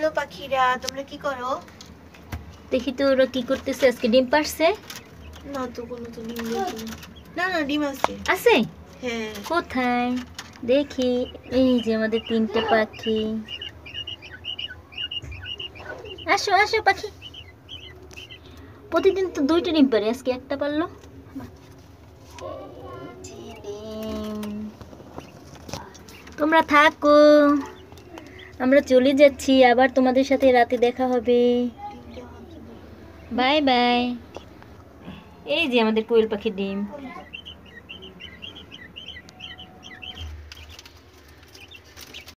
Hello পাখিরা তোমরা কি করো? দেখি তো ওরা কি করতেছে আজকে ডিম পারছে? না তো কোনো তো ডিম না না ডিম আছে। আছে? হ্যাঁ। কোথায়? দেখি এই যে আমাদের তিনটে পাখি। আসো আসো পাখি। প্রতিদিন তো দুইটা ডিম পারে আজকে একটা পারল। তোমরা থাকো। আমরা চলে যাচ্ছি, আবার তোমাদের সাথে রাতে দেখা হবে। বাই বাই এই যে আমাদের কোয়েল পাখির ডিম।